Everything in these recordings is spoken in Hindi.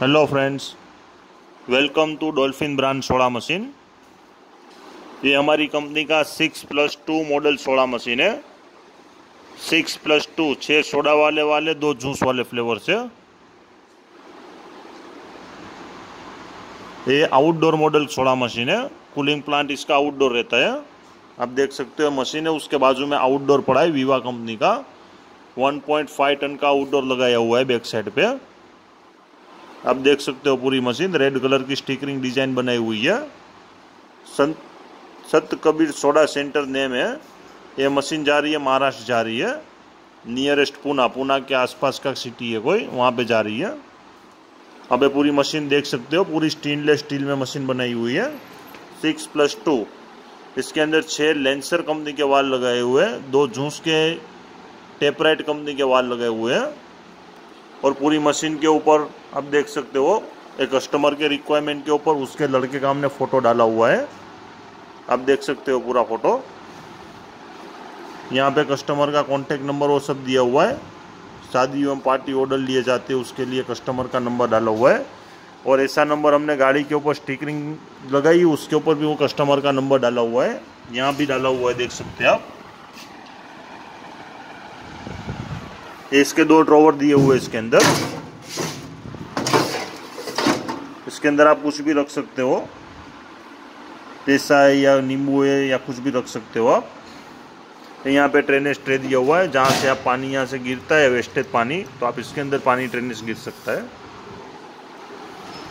Hello friends welcome to dolphin brand soda machine ये हमारी कंपनी का six plus two model soda machine है। सिक्स प्लस टू छः सोडा वाले वाले, दो जूस वाले फ्लेवर से ये आउटडोर मॉडल सोडा मशीन है। कूलिंग प्लांट इसका आउटडोर रहता है। आप देख सकते हो मशीन है। उसके बाजू में आउटडोर पड़ा है वीवा कंपनी का। 1.5 टन का आउटडोर लगाया हुआ है बैक साइड पे। आप देख सकते हो पूरी मशीन रेड कलर की स्टिकरिंग डिज़ाइन बनाई हुई है। संत सत कबीर सोडा सेंटर नेम है। ये मशीन जा रही है, महाराष्ट्र जा रही है। नियरेस्ट पूना पूना के आसपास का सिटी है कोई, वहाँ पे जा रही है। अब ये पूरी मशीन देख सकते हो, पूरी स्टेनलेस स्टील में मशीन बनाई हुई है। सिक्स प्लस टू इसके अंदर छः लेंसर कंपनी के वाल लगाए हुए हैं, दो जूस के टेपराइट कंपनी के वाल लगाए हुए हैं। और पूरी मशीन के ऊपर, आप देख सकते हो, एक कस्टमर के रिक्वायरमेंट के ऊपर उसके लड़के का हमने फ़ोटो डाला हुआ है। आप देख सकते हो पूरा फ़ोटो यहाँ पे कस्टमर का कॉन्टेक्ट नंबर वो सब दिया हुआ है। शादी एवं पार्टी ऑर्डर लिए जाते हैं, उसके लिए कस्टमर का नंबर डाला हुआ है। और ऐसा नंबर हमने गाड़ी के ऊपर स्टिकरिंग लगाई, उसके ऊपर भी वो कस्टमर का नंबर डाला हुआ है। यहाँ भी डाला हुआ है, देख सकते हैं आप। इसके दो ड्रॉवर दिए हुए इसके अंदर। इसके अंदर आप कुछ भी रख सकते हो। पैसा है या नींबू है या कुछ भी रख सकते हो आप। यहाँ पे ट्रेनेज ट्रे दिया हुआ है, जहाँ से आप पानी यहाँ से गिरता है वेस्टेज पानी तो आप इसके अंदर पानी ट्रेनेज गिर सकता है।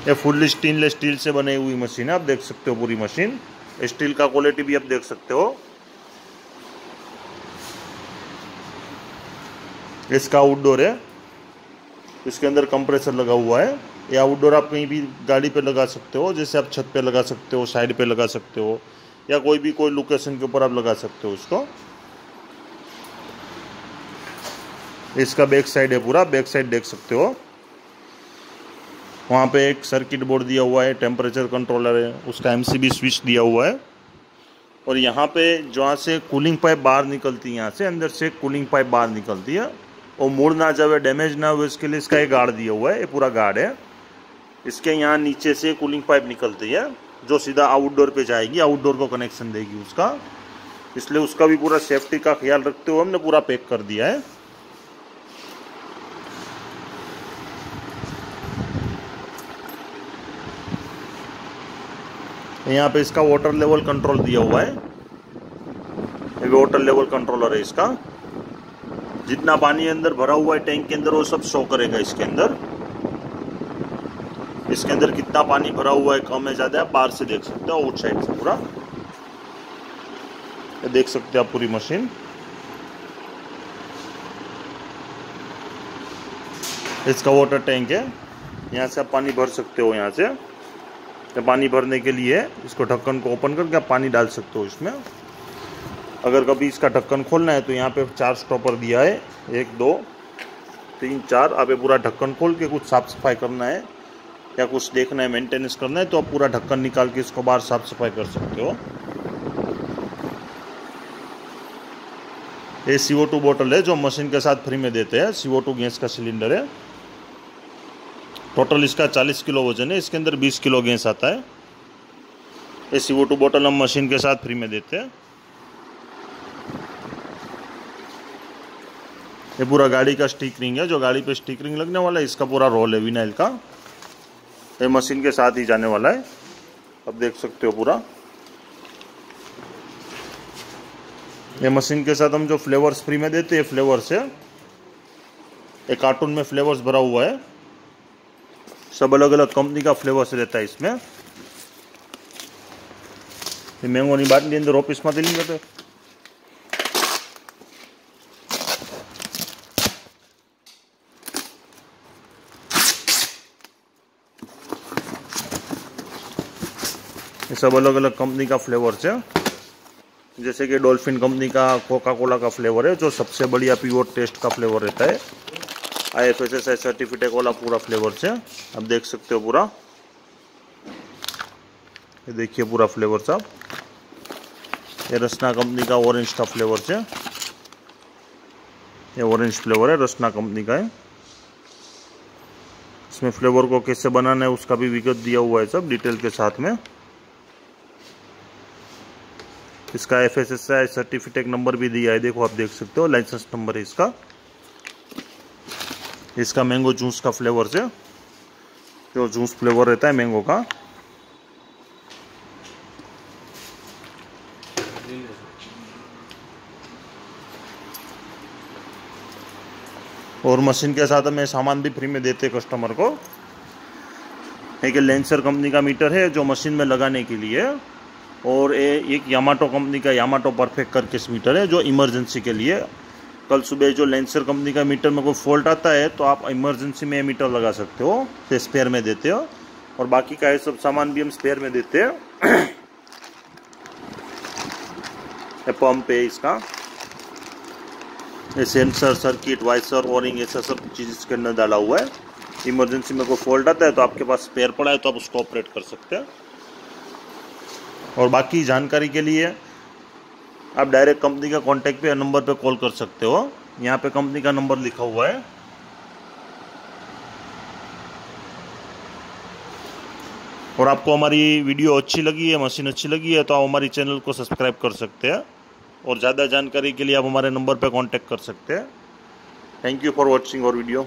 ये फुल्ली स्टेनलेस स्टील से बनी हुई मशीन है, आप देख सकते हो पूरी मशीन स्टील का क्वालिटी भी आप देख सकते हो। इसका आउटडोर है। इसके अंदर कंप्रेसर लगा हुआ है। ये आउटडोर आप कहीं भी गाड़ी पे लगा सकते हो, जैसे आप छत पे लगा सकते हो साइड पे लगा सकते हो, या कोई भी कोई लोकेशन के ऊपर आप लगा सकते हो इसको। इसका बैक साइड है पूरा। बैक साइड देख सकते हो। वहाँ पे एक सर्किट बोर्ड दिया हुआ है टेम्परेचर कंट्रोलर है। उसका एमसीबी स्विच दिया हुआ है। और यहाँ पे जहाँ से कूलिंग पाइप बाहर निकलती है, यहाँ से अंदर से कूलिंग पाइप बाहर निकलती है। और मुड़ ना जाए डैमेज ना हो, इसके लिए इसका एक गार्ड दिया हुआ है, ये पूरा गार्ड है। इसके यहाँ नीचे से कूलिंग पाइप निकलती है, जो सीधा आउटडोर पे जाएगी आउटडोर को कनेक्शन देगी उसका। इसलिए उसका भी पूरा सेफ्टी का ख्याल रखते हुए हमने पूरा पैक कर दिया है। यहाँ पे इसका वाटर लेवल कंट्रोल दिया हुआ है। वाटर लेवल कंट्रोलर है इसका। जितना पानी अंदर भरा हुआ है टैंक के अंदर, वो सब शो करेगा इसके अंदर। इसके अंदर कितना पानी भरा हुआ है, कम है, ज़्यादा है, बाहर से देख सकते हो आउटसाइड से पूरा। देख सकते हो आप पूरी मशीन इसका वाटर टैंक है। यहाँ से आप पानी भर सकते हो, यहाँ से। तो पानी भरने के लिए इसको ढक्कन को ओपन करके आप पानी डाल सकते हो इसमें। अगर कभी इसका ढक्कन खोलना है तो यहाँ पे चार स्टॉपर दिया है। एक, दो, तीन, चार। आप पूरा ढक्कन खोल के कुछ साफ़ सफ़ाई करना है या कुछ देखना है मेंटेनेंस करना है तो आप पूरा ढक्कन निकाल के इसको बाहर साफ़ सफ़ाई कर सकते हो। ये सी टू बोतल है जो मशीन के साथ फ्री में देते हैं। सी टू गैस का सिलेंडर है। टोटल इसका 40 किलो वज़न है। इसके अंदर 20 किलो गैस आता है। ये सी टू बोतल हम मशीन के साथ फ्री में देते हैं। ये पूरा गाड़ी का स्टिकरिंग है जो गाड़ी पे स्टिकरिंग लगने वाला है इसका पूरा रोल है विनाइल का ये मशीन के साथ ही जाने वाला है अब देख सकते हो पूरा ये मशीन के साथ हम जो फ्लेवर्स फ्री में देते हैं फ्लेवर्स है एक कार्टून में फ्लेवर्स भरा हुआ है सब अलग अलग कंपनी का फ्लेवर्स रहता है इसमें ये મેંગોની બાટલી અંદર ઓફિસમાંથી લઈ જતો ये सब अलग अलग कंपनी का फ्लेवर है। जैसे कि डॉल्फिन कंपनी का कोका कोला का फ्लेवर है, जो सबसे बढ़िया प्योर टेस्ट का फ्लेवर रहता है। I F S S I certificate वाला पूरा फ्लेवर है। आप देख सकते हो पूरा। ये देखिए पूरा फ्लेवर साहब ये रसना कंपनी का ऑरेंज का फ्लेवर है। ये ऑरेंज फ्लेवर है, रसना कंपनी का है। इसमें फ्लेवर को कैसे बनाना है, उसका भी विगत दिया हुआ है सब, डिटेल के साथ में। इसका F S S I certificate number भी दिया है, देखो आप देख सकते हो लाइसेंस नंबर है इसका। इसका मैंगो जूस का फ्लेवर से जो जूस फ्लेवर रहता है मैंगो का। और मशीन के साथ हमें सामान भी फ्री में देते कस्टमर को। एक लेंसर कंपनी का मीटर है जो मशीन में लगाने के लिए। और ए, एक यामाटो कंपनी का यामाटो परफेक्ट करके मीटर है जो इमरजेंसी के लिए। कल सुबह जो लेंसर कंपनी का मीटर में कोई फॉल्ट आता है तो आप इमरजेंसी में मीटर लगा सकते हो तो स्पेयर में देते हो। और बाकी का ये सब सामान भी हम स्पेयर में देते हैं। पंप है इसका। सेंसर सर्किट वाइसर ओरिंग ऐसा सब चीज़ इसके अंदर डाला हुआ है। इमरजेंसी में कोई फॉल्ट आता है तो आपके पास स्पेयर पड़ा है तो आप उसको ऑपरेट कर सकते हैं। और बाकी जानकारी के लिए आप डायरेक्ट कंपनी का कांटेक्ट पे नंबर पे कॉल कर सकते हो। यहाँ पे कंपनी का नंबर लिखा हुआ है। और आपको हमारी वीडियो अच्छी लगी है मशीन अच्छी लगी है तो आप हमारी चैनल को सब्सक्राइब कर सकते हैं। और ज़्यादा जानकारी के लिए आप हमारे नंबर पर कॉन्टैक्ट कर सकते हैं। थैंक यू फॉर वॉचिंग और वीडियो